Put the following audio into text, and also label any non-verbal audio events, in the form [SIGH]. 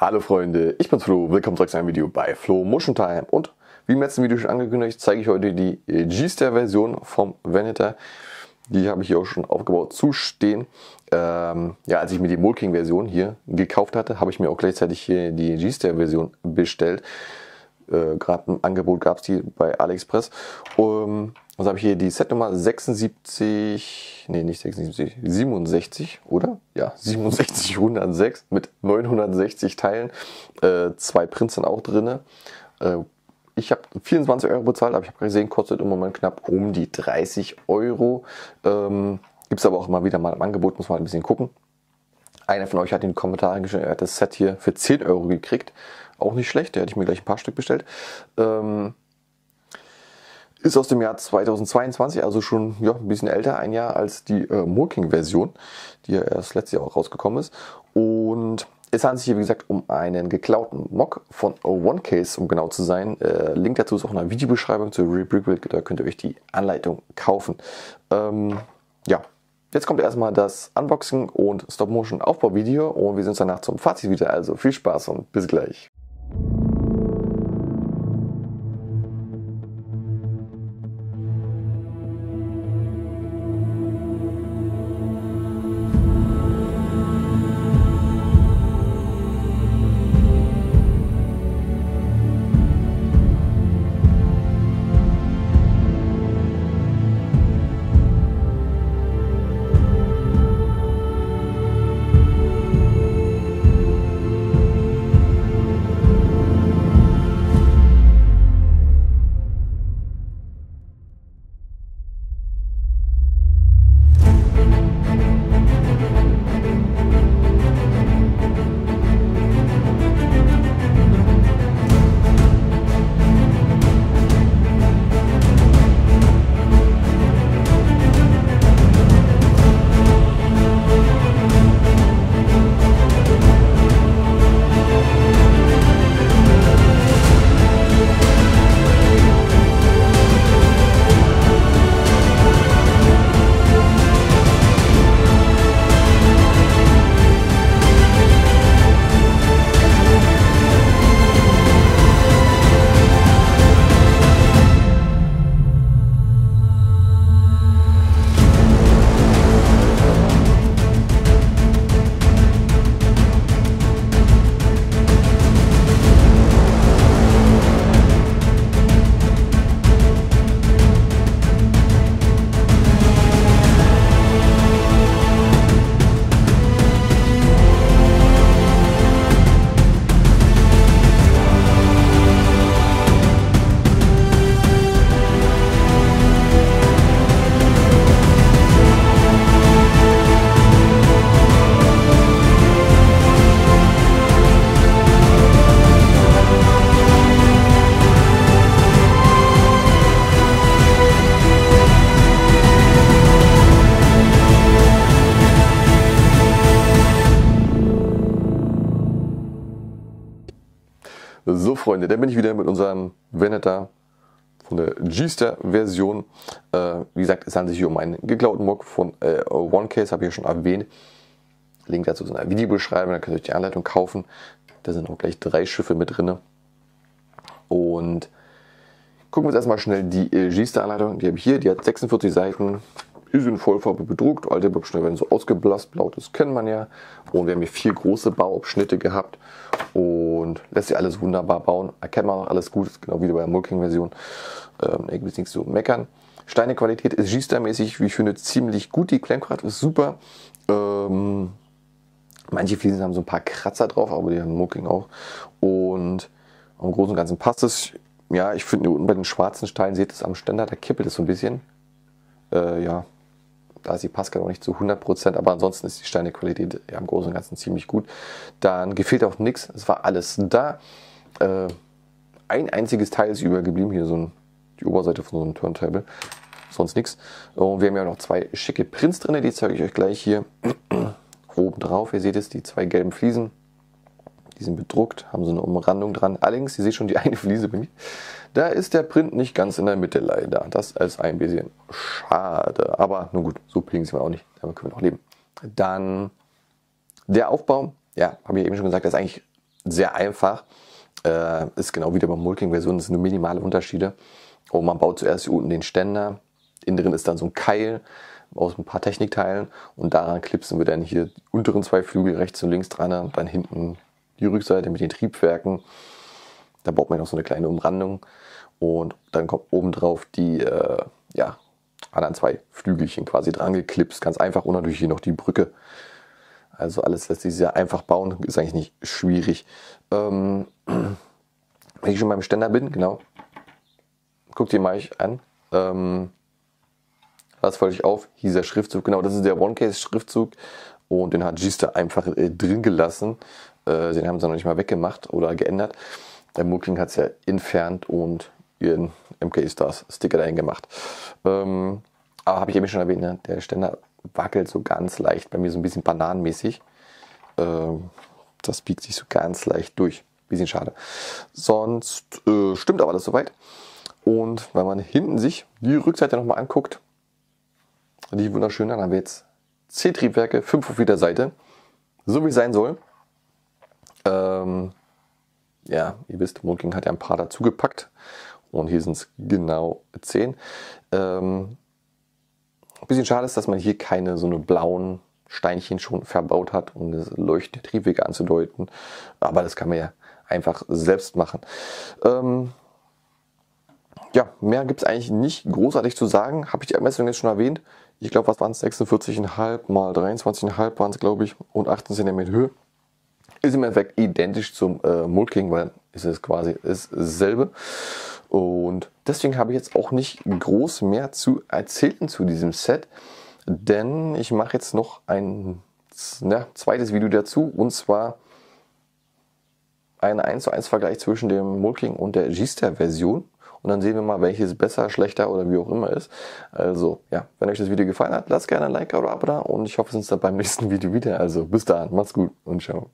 Hallo Freunde, ich bin's Flo, willkommen zurück zu einem Video bei Flo Motion Time und wie im letzten Video schon angekündigt, zeige ich heute die G-Star Version vom Venator. Die habe ich hier auch schon aufgebaut zu stehen. Ähm, ja, als ich mir die Molking Version hier gekauft hatte, habe ich mir auch gleichzeitig hier die G-Star Version bestellt. Äh, Gerade ein Angebot gab es die bei AliExpress. Um, also habe ich hier die Setnummer 76, nee, nicht 76, 67, oder? Ja, [LAUGHS] 67106 mit 960 Teilen. Äh, zwei Prints sind auch drin. Äh, ich habe 24 Euro bezahlt, aber ich habe gesehen, kostet im Moment knapp um die 30 Euro. Ähm, Gibt es aber auch immer wieder mal im Angebot, muss man ein bisschen gucken. Einer von euch hat in den Kommentaren geschrieben, er hat das Set hier für 10 Euro gekriegt. Auch nicht schlecht, da hätte ich mir gleich ein paar Stück bestellt. Ähm, ist aus dem Jahr 2022, also schon ja, ein bisschen älter, ein Jahr als die äh, Mulking-Version, die ja erst letztes Jahr auch rausgekommen ist. Und es handelt sich hier, wie gesagt, um einen geklauten Mock von OneCase, um genau zu sein. Äh, Link dazu ist auch in der Videobeschreibung zu Rebrickwill, da könnt ihr euch die Anleitung kaufen. Ähm, ja, jetzt kommt erstmal das Unboxing und Stop-Motion-Aufbauvideo und wir sehen uns danach zum Fazit wieder. Also viel Spaß und bis gleich. So Freunde, dann bin ich wieder mit unserem Veneta von der G-Star-Version. Äh, wie gesagt, es handelt sich hier um einen geklauten Mock von äh, OneCase, habe ich ja schon erwähnt. Link dazu ist in der Videobeschreibung, da könnt ihr euch die Anleitung kaufen. Da sind auch gleich drei Schiffe mit drin. Und gucken wir uns erstmal schnell die äh, G-Star-Anleitung. Die habe ich hier, die hat 46 Seiten, ist in Vollfarbe bedruckt. Alte Bauabschnitte werden so ausgeblasst, blau, das kennt man ja. Und wir haben hier vier große Bauabschnitte gehabt und lässt sich alles wunderbar bauen. Erkennt man auch alles gut, genau wie bei der Mulking-Version. Ähm, irgendwie nichts zu meckern. Steinequalität ist G-Star-mäßig, wie ich finde, ziemlich gut. Die Klemmkraft ist super. Ähm, manche Fliesen haben so ein paar Kratzer drauf, aber die haben Mulking auch. Und im Großen und Ganzen passt es. Ja, ich finde unten bei den schwarzen Steinen, seht es am Ständer, da kippelt es so ein bisschen. Äh, ja, da ist die Pascal auch nicht zu 100%, aber ansonsten ist die Steinequalität ja, im Großen und Ganzen ziemlich gut. Dann gefehlt auch nichts, es war alles da. Äh, ein einziges Teil ist übergeblieben, hier so ein, die Oberseite von so einem Turntable, sonst nichts. Und wir haben ja noch zwei schicke Prints drin, die zeige ich euch gleich hier [CLEARS THROAT] oben drauf. Ihr seht es, die zwei gelben Fliesen, die sind bedruckt, haben so eine Umrandung dran. Allerdings, ihr seht schon die eine Fliese bei mir, da ist der Print nicht ganz in der Mitte leider. Das ist ein bisschen schade. Aber nun gut, so ping sind wir auch nicht. Damit können wir noch leben. Dann der Aufbau. Ja, habe ich eben schon gesagt, der ist eigentlich sehr einfach. Äh, ist genau wie bei Mulking-Version, das sind nur minimale Unterschiede. Und man baut zuerst hier unten den Ständer. Innen drin ist dann so ein Keil aus ein paar Technikteilen und daran klipsen wir dann hier die unteren zwei Flügel rechts und links dran und dann hinten die Rückseite mit den Triebwerken. Da baut man noch so eine kleine Umrandung und dann kommt oben drauf die äh, ja, anderen zwei Flügelchen quasi dran geklipst. Ganz einfach und natürlich hier noch die Brücke. Also alles lässt sich sehr einfach bauen, ist eigentlich nicht schwierig. Ähm, [CLEARS THROAT] wenn ich schon beim Ständer bin, genau, guckt ihr mal euch an. Ähm, was wollte ich auf? Dieser Schriftzug, genau, das ist der One-Case-Schriftzug und den hat Gister einfach äh, drin gelassen. Äh, den haben sie noch nicht mal weggemacht oder geändert. Der Mooking hat es ja entfernt und ihren MK Stars Sticker dahin gemacht. Ähm, aber habe ich eben schon erwähnt, ne? der Ständer wackelt so ganz leicht, bei mir so ein bisschen bananenmäßig. Ähm, das biegt sich so ganz leicht durch. Bisschen schade. Sonst äh, stimmt aber alles soweit. Und wenn man hinten sich die Rückseite nochmal anguckt, die wunderschön, dann haben wir jetzt 10 Triebwerke, 5 auf jeder Seite. So wie es sein soll. Ähm, ja, ihr wisst, Mulking hat ja ein paar dazugepackt. Und hier sind es genau 10. Ähm, ein bisschen schade ist, dass man hier keine so eine blauen Steinchen schon verbaut hat, um das leuchtende Triebwege anzudeuten. Aber das kann man ja einfach selbst machen. Ähm, ja, mehr gibt es eigentlich nicht großartig zu sagen. Habe ich die Ermessung jetzt schon erwähnt. Ich glaube, was waren es? 46,5 mal 23,5 waren es, glaube ich, und 18 cm Höhe. Ist im Endeffekt identisch zum äh, Mulking, weil es ist quasi dasselbe. Und deswegen habe ich jetzt auch nicht groß mehr zu erzählen zu diesem Set, denn ich mache jetzt noch ein ja, zweites Video dazu und zwar ein 1 zu 1 Vergleich zwischen dem Mulking und der Gister Version und dann sehen wir mal, welches besser, schlechter oder wie auch immer ist. Also ja, wenn euch das Video gefallen hat, lasst gerne ein Like oder Abo da und ich hoffe, wir sehen uns dann beim [LAUGHS] nächsten Video wieder. Also bis dahin, macht's gut und ciao.